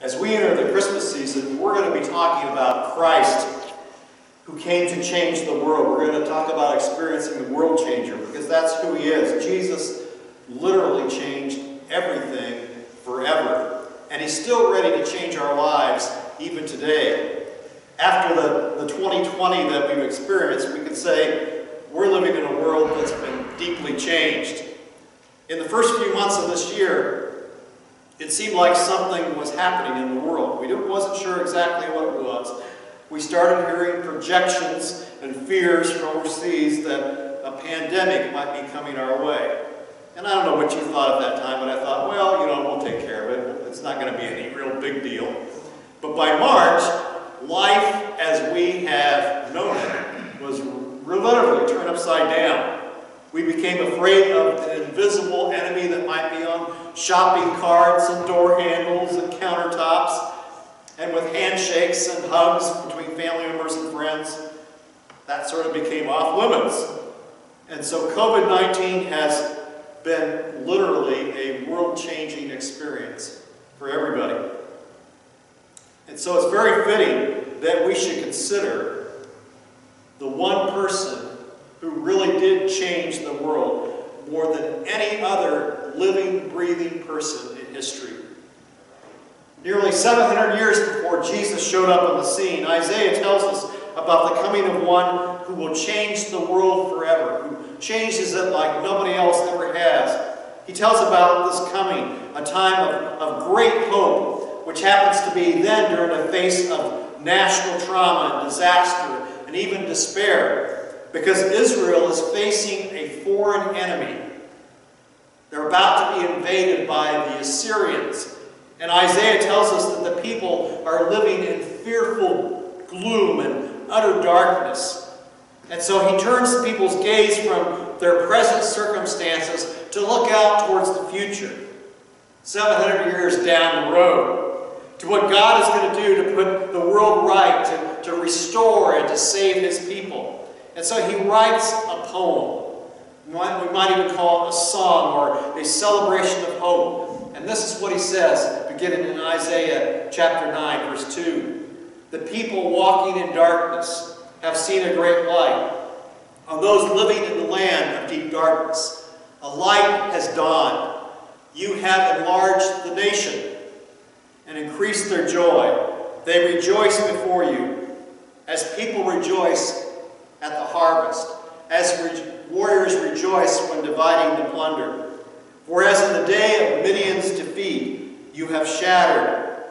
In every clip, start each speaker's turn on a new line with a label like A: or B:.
A: As we enter the Christmas season, we're going to be talking about Christ who came to change the world. We're going to talk about experiencing the world changer because that's who he is. Jesus literally changed everything forever. And he's still ready to change our lives even today. After the, the 2020 that we've experienced, we could say we're living in a world that's been deeply changed. In the first few months of this year, it seemed like something was happening in the world. We wasn't sure exactly what it was. We started hearing projections and fears from overseas that a pandemic might be coming our way. And I don't know what you thought at that time, but I thought, well, you know, we'll take care of it. It's not going to be any real big deal. But by March, life as we have known it was literally turned upside down. We became afraid of an invisible enemy that might be on shopping carts and door handles and countertops, and with handshakes and hugs between family members and friends. That sort of became off limits. And so COVID 19 has been literally a world changing experience for everybody. And so it's very fitting that we should consider the one person who really did change the world more than any other living, breathing person in history. Nearly 700 years before Jesus showed up on the scene, Isaiah tells us about the coming of one who will change the world forever, who changes it like nobody else ever has. He tells about this coming, a time of, of great hope, which happens to be then during the face of national trauma and disaster and even despair because Israel is facing a foreign enemy. They're about to be invaded by the Assyrians. And Isaiah tells us that the people are living in fearful gloom and utter darkness. And so he turns the people's gaze from their present circumstances to look out towards the future, 700 years down the road, to what God is going to do to put the world right, to, to restore and to save his people. And so he writes a poem. what We might even call a song or a celebration of hope. And this is what he says, beginning in Isaiah chapter 9, verse 2. The people walking in darkness have seen a great light. On those living in the land of deep darkness, a light has dawned. You have enlarged the nation and increased their joy. They rejoice before you, as people rejoice at the harvest, as warriors rejoice when dividing the plunder. For as in the day of Midian's defeat, you have shattered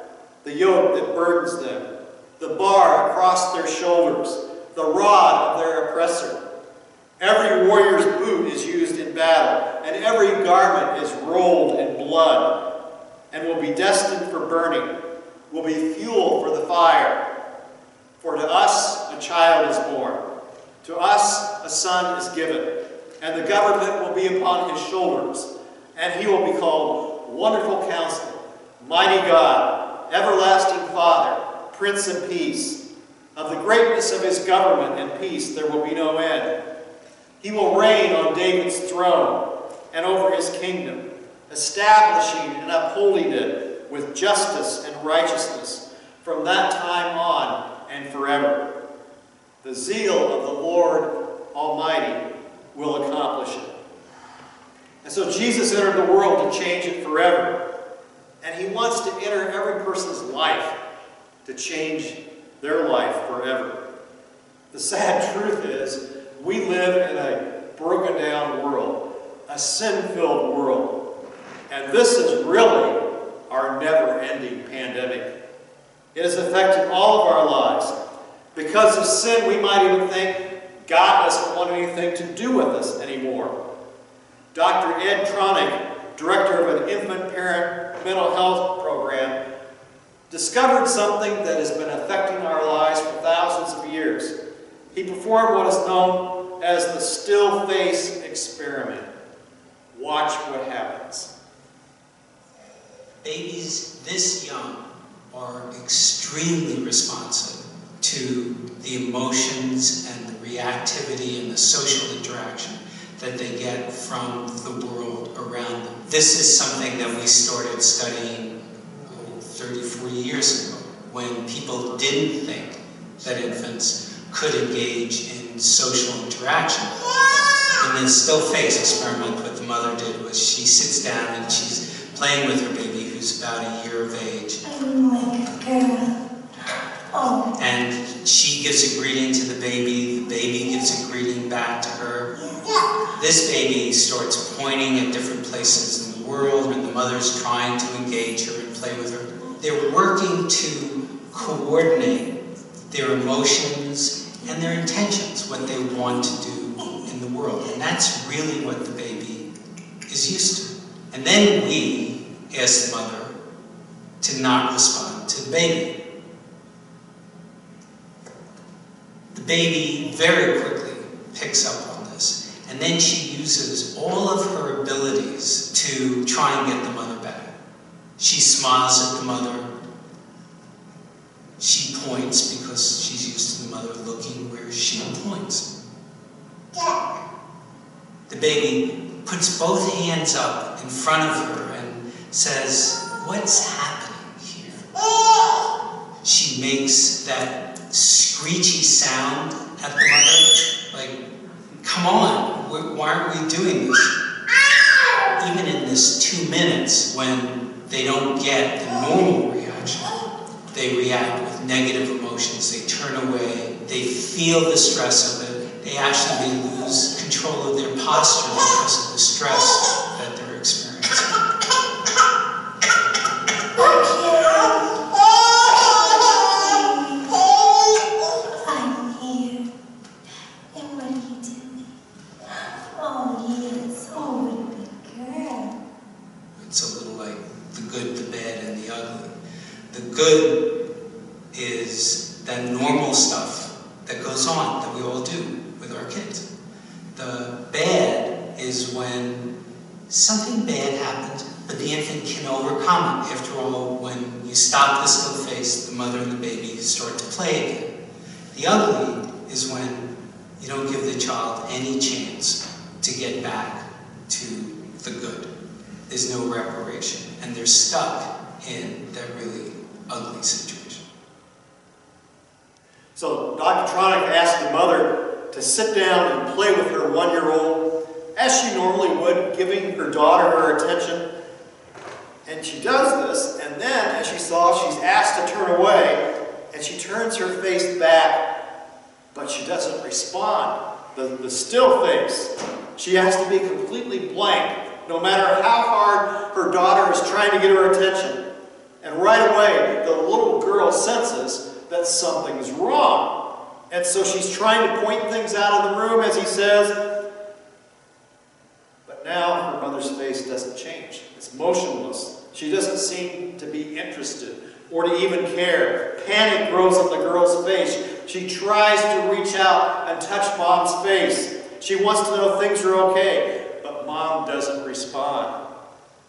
A: the yoke that burdens them, the bar across their shoulders, the rod of their oppressor. Every warrior's boot is used in battle, and every garment is rolled in blood, and will be destined for burning, will be fuel for the fire. For to us a child is born. To us a son is given, and the government will be upon his shoulders, and he will be called Wonderful Counselor, Mighty God, Everlasting Father, Prince of Peace. Of the greatness of his government and peace there will be no end. He will reign on David's throne and over his kingdom, establishing and upholding it with justice and righteousness from that time on and forever. The zeal of the Lord Almighty will accomplish it. And so Jesus entered the world to change it forever. And he wants to enter every person's life to change their life forever. The sad truth is, we live in a broken down world, a sin filled world. And this is really our never ending pandemic. It has affected all of our lives because of sin, we might even think God doesn't want anything to do with us anymore. Dr. Ed Tronick, director of an infant parent mental health program, discovered something that has been affecting our lives for thousands of years. He performed what is known as the still face experiment. Watch what happens.
B: Babies this young are extremely responsive to the emotions and the reactivity and the social interaction that they get from the world around them. This is something that we started studying 30, 40 years ago when people didn't think that infants could engage in social interaction. And then still face experiment, what the mother did was she sits down and she's playing with her baby who's about a year of age.
C: Oh
B: And she gives a greeting to the baby, the baby gives a greeting back to her. This baby starts pointing at different places in the world and the mother's trying to engage her and play with her. They're working to coordinate their emotions and their intentions, what they want to do in the world. And that's really what the baby is used to. And then we ask the mother to not respond to the baby. The baby very quickly picks up on this, and then she uses all of her abilities to try and get the mother back. She smiles at the mother. She points because she's used to the mother looking where she points. The baby puts both hands up in front of her and says, What's happening here? She makes that screechy sound at the mother, like, Come on, why aren't we doing this? Even in this two minutes when they don't get the normal reaction, they react with negative emotions, they turn away, they feel the stress of it, they actually lose control of their posture because of the stress that they're experiencing.
C: I'm here. And what are you doing? Oh, yes. Oh, good girl.
B: It's a little like the good, the bad, and the ugly. The good is that normal stuff that goes on that we all do with our kids. The bad is when something bad happens, but the infant can overcome it. After all, when you stop the still face, the mother and the baby start to play again. The ugly is when you don't give the child any chance to get back to the good. There's no reparation, and they're stuck in that really ugly situation.
A: So Dr. Tronick asked the mother to sit down and play with her one-year-old as she normally would, giving her daughter her attention. And she does this, and then as she saw, she's asked to turn away, and she turns her face back, but she doesn't respond. The, the still face, she has to be completely blank, no matter how hard her daughter is trying to get her attention. And right away, the little girl senses that something's wrong. And so she's trying to point things out of the room, as he says. But now her mother's face doesn't change. It's motionless. She doesn't seem to be interested or to even care. Panic grows on the girl's face. She tries to reach out and touch mom's face. She wants to know things are okay, but mom doesn't respond.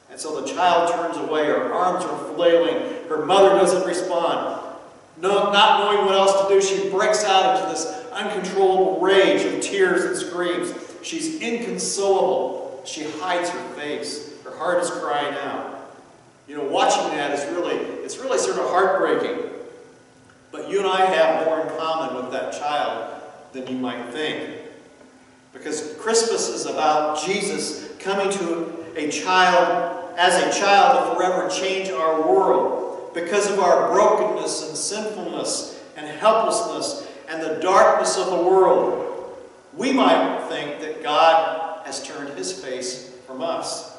A: And so the child turns away. Her arms are flailing. Her mother doesn't respond. No, not knowing what else to do, she breaks out into this uncontrollable rage of tears and screams. She's inconsolable. She hides her face. Her heart is crying out. You know, watching that is really, it's really sort of heartbreaking. But you and I have more in common with that child than you might think. Because Christmas is about Jesus coming to a child, as a child, to forever change our world. Because of our brokenness and sinfulness and helplessness and the darkness of the world, we might think that God has turned his face from us.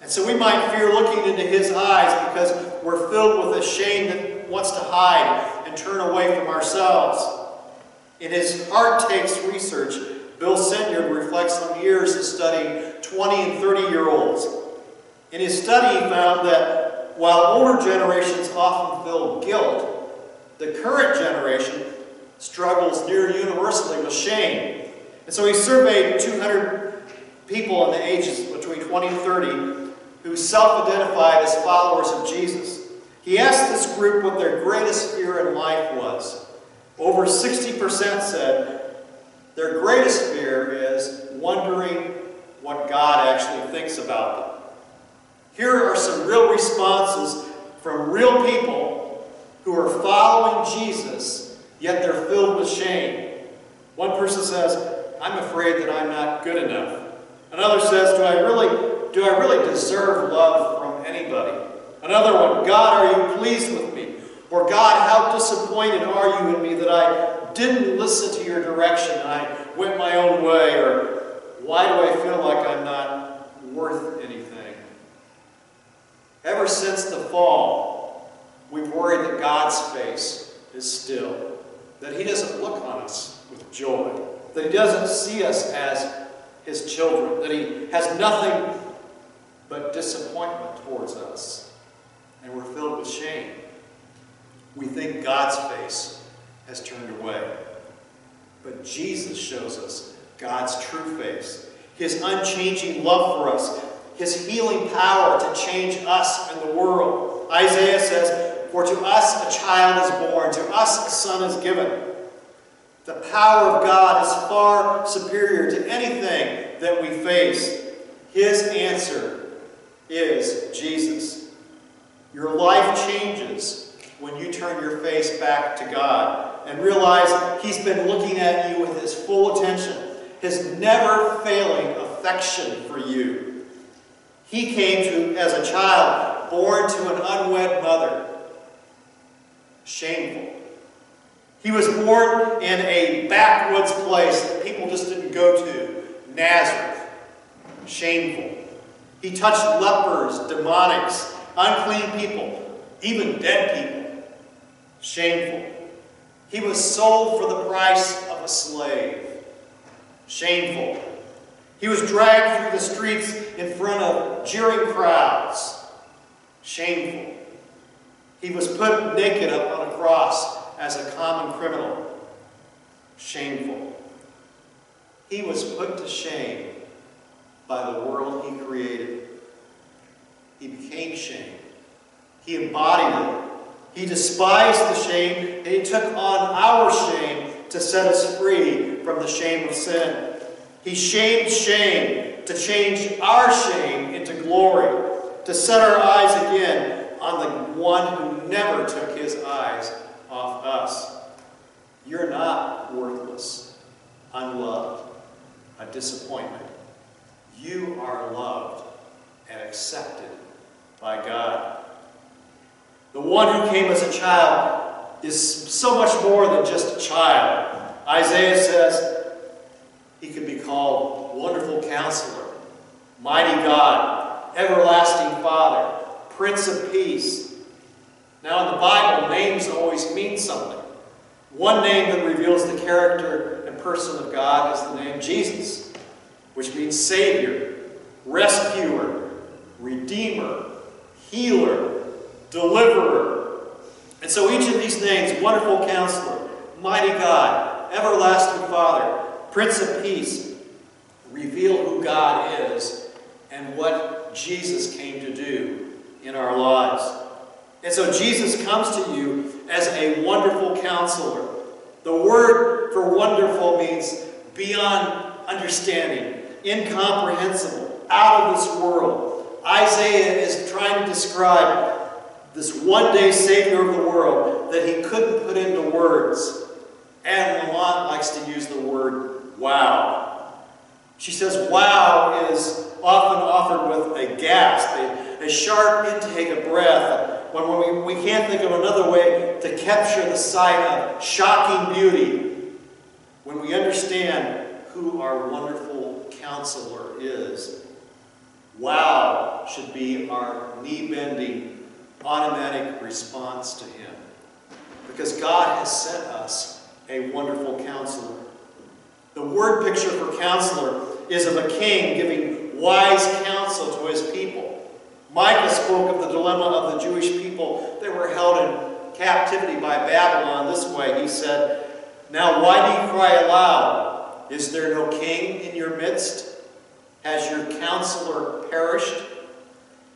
A: And so we might fear looking into his eyes because we're filled with a shame that wants to hide and turn away from ourselves. In his Heart Takes research, Bill Senyard reflects on years of studying 20 and 30 year olds. In his study, he found that while older generations often feel guilt, the current generation struggles near universally with shame. And so he surveyed 200 people in the ages between 20 and 30 who self-identified as followers of Jesus. He asked this group what their greatest fear in life was. Over 60% said their greatest fear is wondering what God actually thinks about them. Here are some real responses from real people who are following Jesus, yet they're filled with shame. One person says, I'm afraid that I'm not good enough. Another says, do I really, do I really deserve love from anybody? Another one, God, are you pleased with me? Or God, how disappointed are you in me that I didn't listen to your direction and I went my own way? Or why do I feel like I'm not worth anything? Ever since the fall, we've worried that God's face is still, that He doesn't look on us with joy, that He doesn't see us as His children, that He has nothing but disappointment towards us, and we're filled with shame. We think God's face has turned away. But Jesus shows us God's true face, His unchanging love for us, His healing power to change us and the world. Isaiah says, For to us a child is born, to us a son is given. The power of God is far superior to anything that we face. His answer is Jesus. Your life changes when you turn your face back to God and realize He's been looking at you with His full attention, His never failing affection for you. He came to as a child, born to an unwed mother. Shameful. He was born in a backwoods place that people just didn't go to, Nazareth. Shameful. He touched lepers, demonics, unclean people, even dead people. Shameful. He was sold for the price of a slave. Shameful. He was dragged through the streets in front of jeering crowds. Shameful. He was put naked up on a cross as a common criminal. Shameful. He was put to shame by the world he created. He became shame. He embodied it. He despised the shame, and he took on our shame to set us free from the shame of sin. He shamed shame to change our shame into glory, to set our eyes again on the one who never took his eyes off us. You're not worthless, unloved, a disappointment. You are loved and accepted by God. The one who came as a child is so much more than just a child. Isaiah says he can be called Wonderful Counselor, Mighty God, Everlasting Father, Prince of Peace. Now in the Bible, names always mean something. One name that reveals the character and person of God is the name Jesus, which means Savior, Rescuer, Redeemer, Healer, Deliverer. And so each of these names, Wonderful Counselor, Mighty God, Everlasting Father, Prince of Peace, reveal who God is and what Jesus came to do in our lives. And so Jesus comes to you as a wonderful counselor. The word for wonderful means beyond understanding, incomprehensible, out of this world. Isaiah is trying to describe this one day Savior of the world that he couldn't put into words. Anne Lamott likes to use the word wow. She says wow is often offered with a gasp, a, a sharp intake of breath, when we, we can't think of another way to capture the sight of shocking beauty when we understand who our wonderful counselor is. Wow should be our knee-bending, automatic response to him. Because God has sent us a wonderful counselor. The word picture for counselor is of a king giving wise counsel to his people. Micah spoke of the dilemma of the Jewish people that were held in captivity by Babylon this way. He said, Now why do you cry aloud? Is there no king in your midst? Has your counselor perished?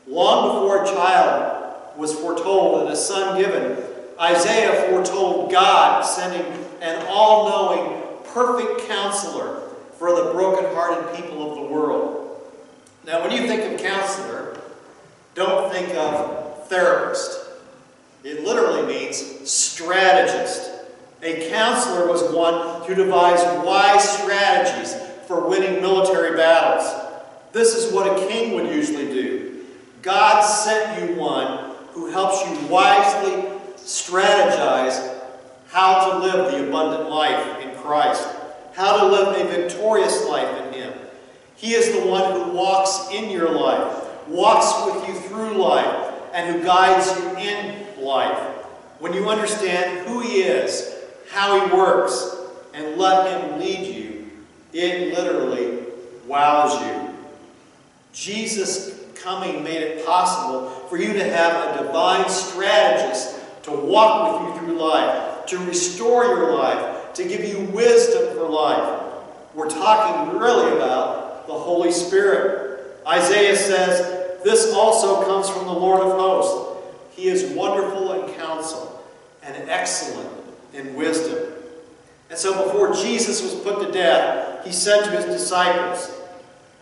A: Long before a child was foretold and a son given, Isaiah foretold God sending an all-knowing, perfect counselor for the broken-hearted people of the world. Now, when you think of counselor, don't think of therapist. It literally means strategist. A counselor was one who devised wise strategies for winning military battles. This is what a king would usually do. God sent you one who helps you wisely strategize how to live the abundant life in Christ, how to live a victorious life in Him. He is the one who walks in your life, walks with you through life, and who guides you in life. When you understand who He is, how He works, and let Him lead you, it literally wows you. Jesus coming made it possible for you to have a divine strategist to walk with you through life, to restore your life, to give you wisdom for life. We're talking really about the Holy Spirit. Isaiah says, This also comes from the Lord of hosts. He is wonderful in counsel and excellent in wisdom. And so before Jesus was put to death, he said to his disciples,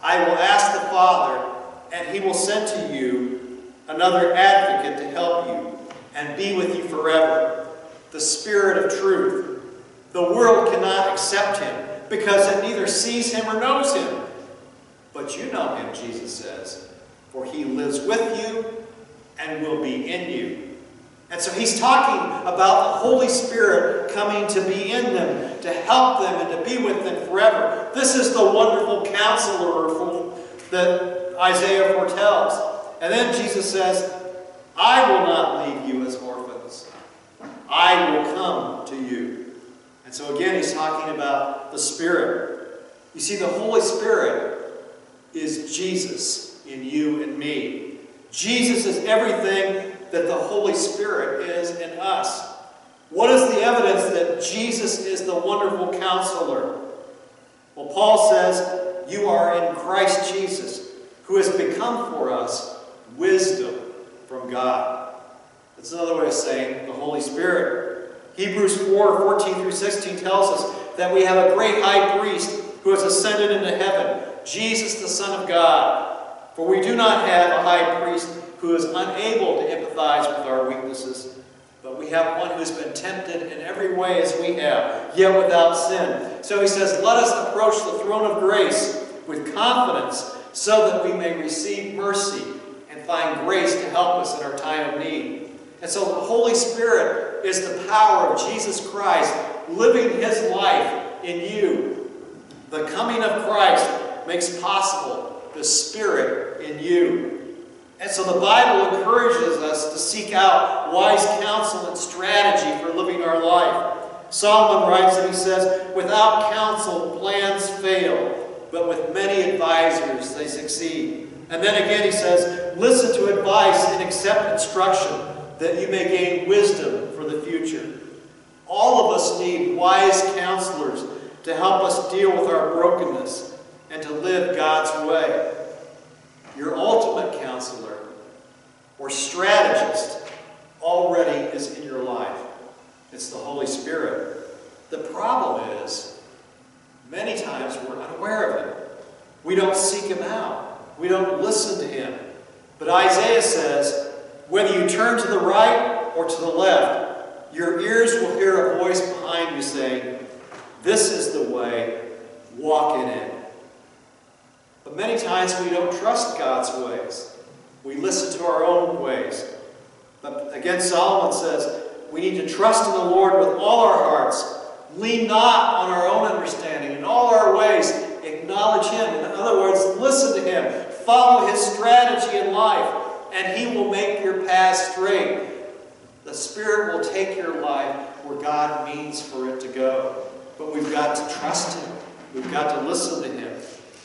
A: I will ask the Father, and he will send to you another advocate to help you and be with you forever, the Spirit of truth. The world cannot accept him because it neither sees him or knows him. But you know him, Jesus says, for he lives with you and will be in you. And so he's talking about the Holy Spirit coming to be in them, to help them, and to be with them forever. This is the wonderful counselor that Isaiah foretells. And then Jesus says, I will not leave you as orphans. I will come to you. And so again, he's talking about the Spirit. You see, the Holy Spirit is Jesus in you and me. Jesus is everything that the Holy Spirit is in us. What is the evidence that Jesus is the wonderful counselor? Well, Paul says, You are in Christ Jesus, who has become for us wisdom from God. That's another way of saying the Holy Spirit. Hebrews 4 14 through 16 tells us that we have a great high priest who has ascended into heaven, Jesus, the Son of God. For we do not have a high priest who is unable to empathize with our weaknesses, but we have one who's been tempted in every way as we have, yet without sin. So he says, Let us approach the throne of grace with confidence so that we may receive mercy and find grace to help us in our time of need. And so the Holy Spirit is the power of Jesus Christ living his life in you. The coming of Christ makes possible the Spirit in you. And so the Bible encourages us to seek out wise counsel and strategy for living our life. Solomon writes and he says, Without counsel, plans fail, but with many advisors, they succeed. And then again he says, Listen to advice and accept instruction, that you may gain wisdom for the future. All of us need wise counselors to help us deal with our brokenness and to live God's way. Your ultimate counselor or strategist already is in your life. It's the Holy Spirit. The problem is, many times we're unaware of Him. We don't seek Him out. We don't listen to Him. But Isaiah says, whether you turn to the right or to the left, your ears will hear a voice behind you saying, This is the way, walk in it. But many times we don't trust God's ways. We listen to our own ways. But again, Solomon says, we need to trust in the Lord with all our hearts. Lean not on our own understanding. In all our ways, acknowledge Him. In other words, listen to Him. Follow His strategy in life, and He will make your path straight. The Spirit will take your life where God means for it to go. But we've got to trust Him. We've got to listen to Him.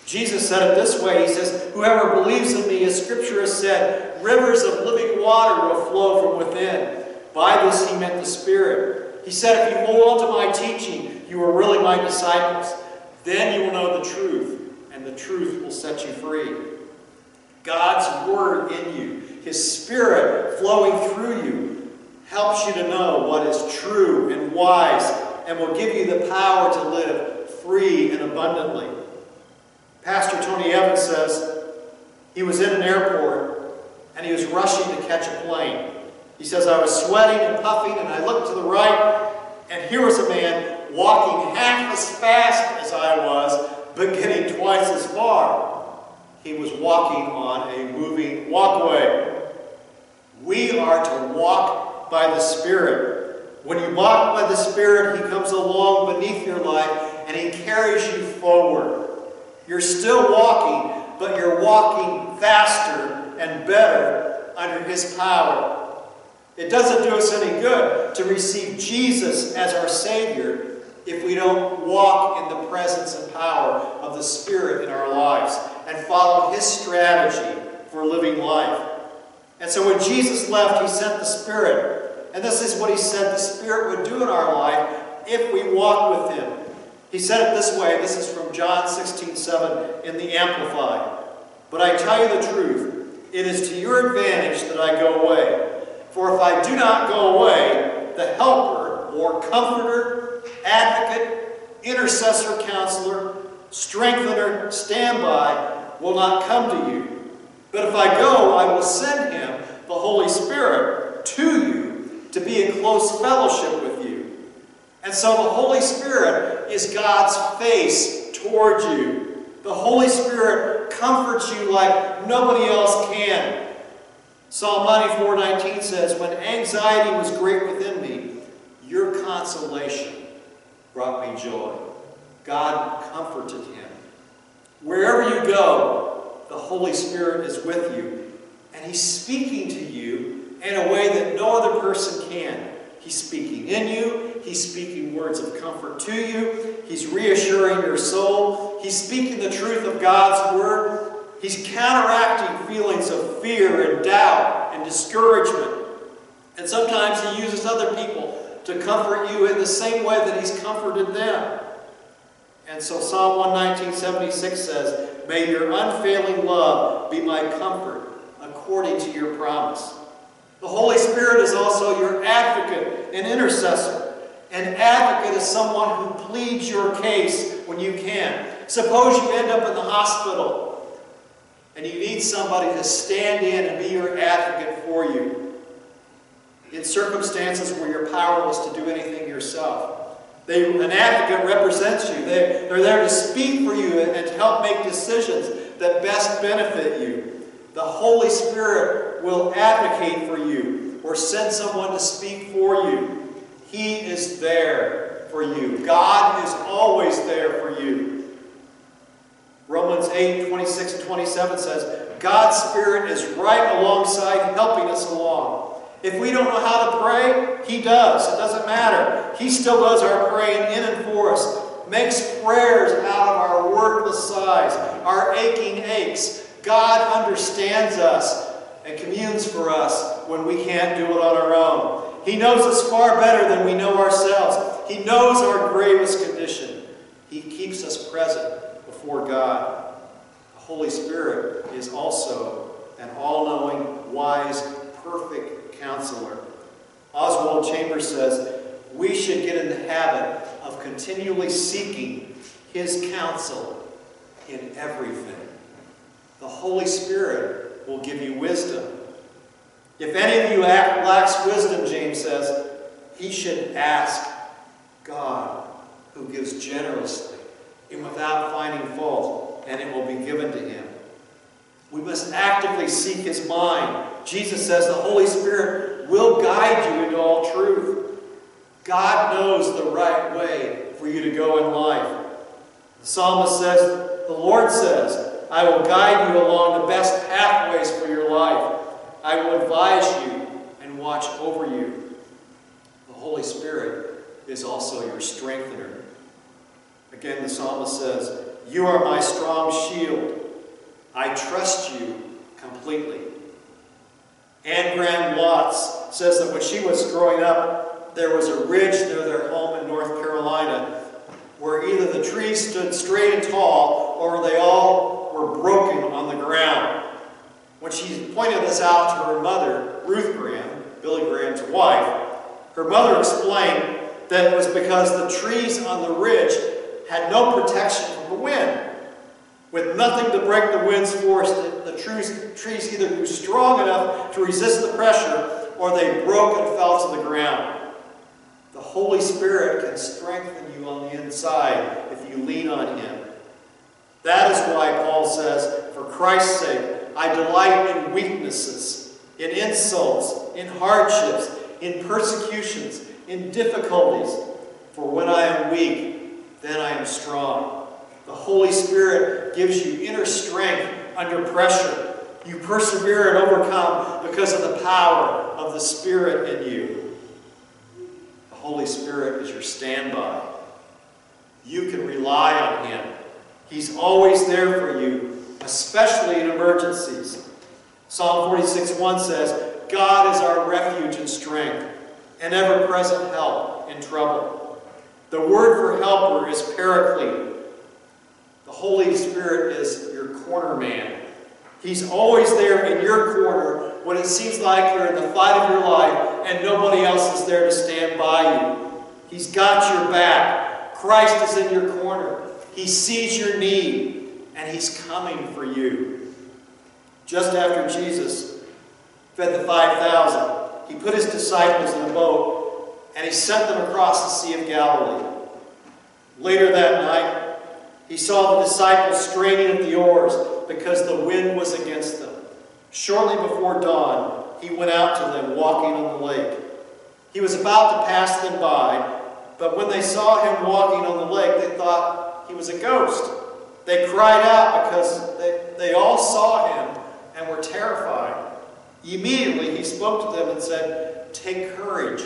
A: Jesus said it this way. He says, Whoever believes in me, as Scripture has said, rivers of living water will flow from within. By this he meant the Spirit. He said, If you hold on to my teaching, you are really my disciples. Then you will know the truth, and the truth will set you free. God's Word in you, His Spirit flowing through you, helps you to know what is true and wise, and will give you the power to live free and abundantly. Pastor Tony Evans says he was in an airport and he was rushing to catch a plane. He says, I was sweating and puffing, and I looked to the right, and here was a man walking half as fast as I was, but getting twice as far. He was walking on a moving walkway. We are to walk by the Spirit. When you walk by the Spirit, He comes along beneath your life and He carries you forward. You're still walking, but you're walking faster and better under His power. It doesn't do us any good to receive Jesus as our Savior if we don't walk in the presence and power of the Spirit in our lives and follow His strategy for living life. And so when Jesus left, He sent the Spirit. And this is what He said the Spirit would do in our life if we walk with Him. He said it this way. This is from John 16, 7 in the Amplified. But I tell you the truth, it is to your advantage that I go away. For if I do not go away, the Helper or Comforter, Advocate, Intercessor, Counselor, Strengthener, Standby will not come to you. But if I go, I will send him, the Holy Spirit, to you to be in close fellowship with. And so the Holy Spirit is God's face toward you. The Holy Spirit comforts you like nobody else can. Psalm 94 19 says, When anxiety was great within me, your consolation brought me joy. God comforted him. Wherever you go, the Holy Spirit is with you, and He's speaking to you in a way that no other person can. He's speaking in you, He's speaking words of comfort to you, He's reassuring your soul, He's speaking the truth of God's Word, He's counteracting feelings of fear and doubt and discouragement. And sometimes He uses other people to comfort you in the same way that He's comforted them. And so Psalm 119, 76 says, May your unfailing love be my comfort according to your promise. The Holy Spirit is also your advocate and intercessor. An advocate is someone who pleads your case when you can. Suppose you end up in the hospital and you need somebody to stand in and be your advocate for you in circumstances where you're powerless to do anything yourself. They, an advocate represents you. They, they're there to speak for you and, and to help make decisions that best benefit you. The Holy Spirit will advocate for you or send someone to speak for you. He is there for you. God is always there for you. Romans 8, 26 and 27 says, God's Spirit is right alongside helping us along. If we don't know how to pray, He does. It doesn't matter. He still does our praying in and for us. Makes prayers out of our worthless sighs, our aching aches. God understands us and communes for us when we can't do it on our own. He knows us far better than we know ourselves. He knows our gravest condition. He keeps us present before God. The Holy Spirit is also an all-knowing, wise, perfect counselor. Oswald Chambers says, we should get in the habit of continually seeking his counsel in everything. The Holy Spirit will give you wisdom. If any of you lacks wisdom, James says, he should ask God, who gives generously and without finding fault, and it will be given to him. We must actively seek his mind. Jesus says the Holy Spirit will guide you into all truth. God knows the right way for you to go in life. The psalmist says, the Lord says, I will guide you along the best pathways for your life. I will advise you and watch over you. The Holy Spirit is also your strengthener. Again, the psalmist says, You are my strong shield. I trust you completely. Anne Graham Lotz says that when she was growing up, there was a ridge near their home in North Carolina where either the trees stood straight and tall or they all were broken on the ground. When she pointed this out to her mother, Ruth Graham, Billy Graham's wife, her mother explained that it was because the trees on the ridge had no protection from the wind. With nothing to break the wind's force, the, trees either grew strong enough to resist the pressure or they broke and fell to the ground. The Holy Spirit can strengthen you on the inside if you lean on Him. That is why Paul says, For Christ's sake, I delight in weaknesses, in insults, in hardships, in persecutions, in difficulties. For when I am weak, then I am strong. The Holy Spirit gives you inner strength under pressure. You persevere and overcome because of the power of the Spirit in you. The Holy Spirit is your standby. You can rely on Him. He's always there for you, especially in emergencies. Psalm 46 1 says, God is our refuge and strength, an ever present help in trouble. The word for helper is paraclete. The Holy Spirit is your corner man. He's always there in your corner when it seems like you're in the fight of your life and nobody else is there to stand by you. He's got your back. Christ is in your corner. He sees your need and He's coming for you. Just after Jesus fed the 5,000, He put His disciples in a boat and He sent them across the Sea of Galilee. Later that night, He saw the disciples straining at the oars because the wind was against them. Shortly before dawn, He went out to them walking on the lake. He was about to pass them by, but when they saw Him walking on the lake, they thought, he was a ghost. They cried out because they, they all saw him and were terrified. Immediately he spoke to them and said, Take courage,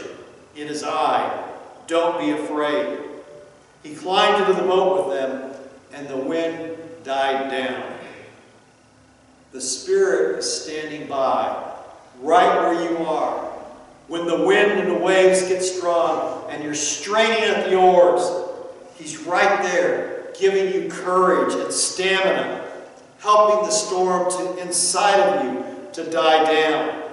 A: it is I. Don't be afraid. He climbed into the boat with them, and the wind died down. The Spirit is standing by, right where you are. When the wind and the waves get strong and you're straining at the oars, He's right there, giving you courage and stamina, helping the storm to inside of you to die down.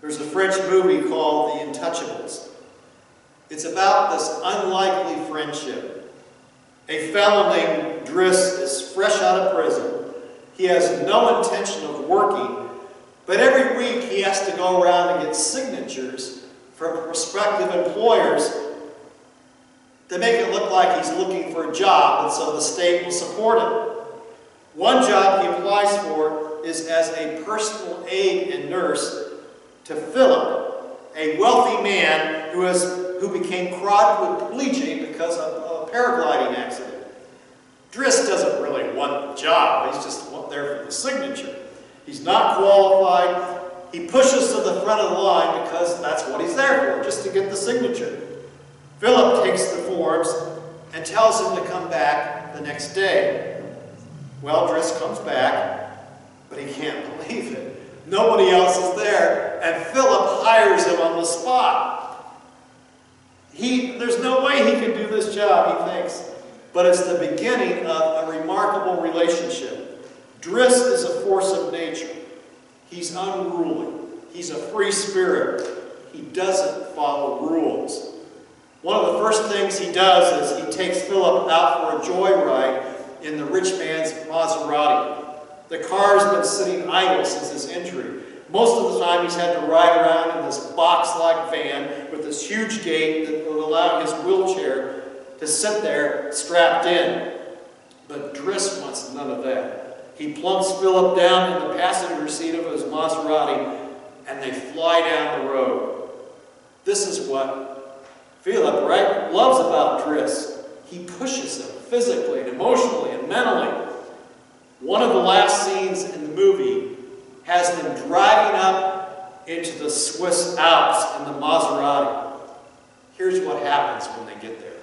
A: There's a French movie called The Untouchables. It's about this unlikely friendship. A fellow named Driss is fresh out of prison. He has no intention of working, but every week he has to go around and get signatures from prospective employers to make it look like he's looking for a job, and so the state will support him. One job he applies for is as a personal aide and nurse to Philip, a wealthy man who, has, who became quadriplegic because of a paragliding accident. Driss doesn't really want the job, he's just there for the signature. He's not qualified. He pushes to the front of the line because that's what he's there for, just to get the signature. Philip takes the forms and tells him to come back the next day. Well, Driss comes back, but he can't believe it. Nobody else is there, and Philip hires him on the spot. He, there's no way he can do this job, he thinks. But it's the beginning of a remarkable relationship. Driss is a force of nature. He's unruly. He's a free spirit. He doesn't follow rules. One of the first things he does is he takes Philip out for a joyride in the rich man's Maserati. The car's been sitting idle since his injury. Most of the time he's had to ride around in this box-like van with this huge gate that would allow his wheelchair to sit there strapped in. But Driss wants none of that. He plunks Philip down in the passenger seat of his Maserati and they fly down the road. This is what Philip, right, loves about Driss. He pushes him physically and emotionally and mentally. One of the last scenes in the movie has them driving up into the Swiss Alps in the Maserati. Here's what happens when they get there.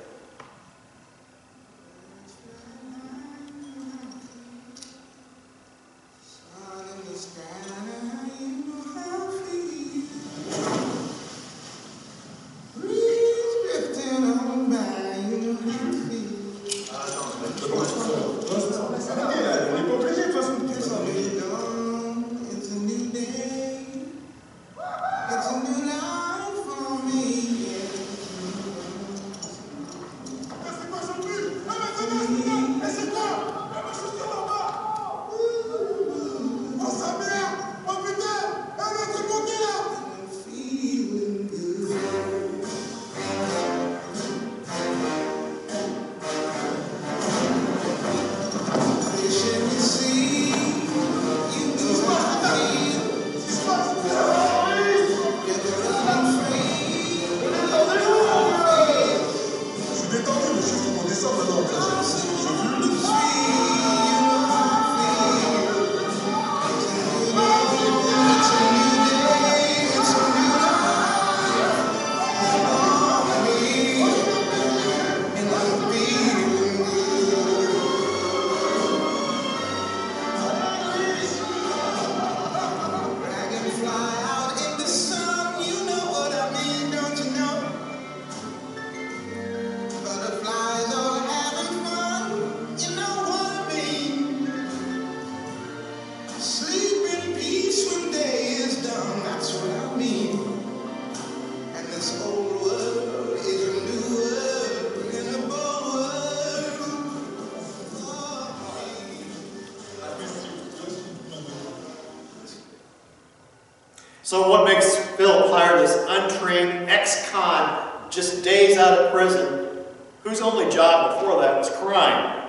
A: This untrained ex-con just days out of prison, whose only job before that was crime?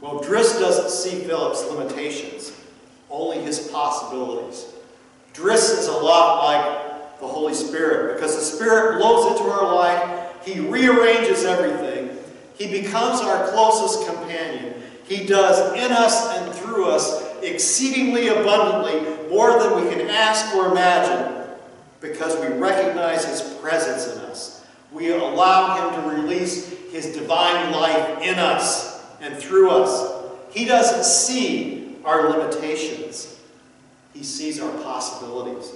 A: Well, Driss doesn't see Philip's limitations, only his possibilities. Driss is a lot like the Holy Spirit because the Spirit blows into our life, He rearranges everything, He becomes our closest companion. He does in us and through us exceedingly abundantly more than we can ask or imagine because we recognize His presence in us. We allow Him to release His divine life in us and through us. He doesn't see our limitations. He sees our possibilities.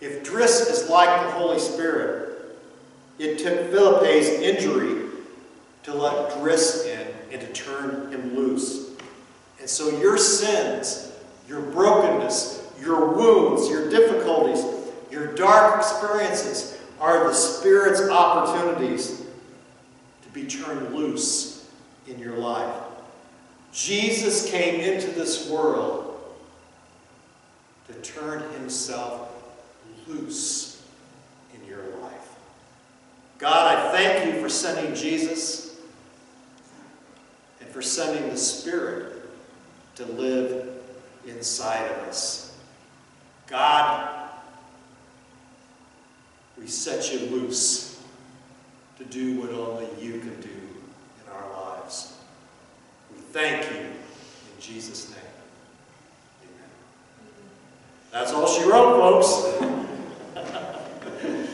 A: If Driss is like the Holy Spirit, it took Philippe's injury to let Driss in and to turn him loose. And so your sins, your brokenness, your wounds, your difficulties, your dark experiences are the Spirit's opportunities to be turned loose in your life. Jesus came into this world to turn himself loose in your life. God, I thank you for sending Jesus and for sending the Spirit to live inside of us. God, we set you loose to do what only you can do in our lives. We thank you in Jesus' name. Amen. That's all she wrote, folks.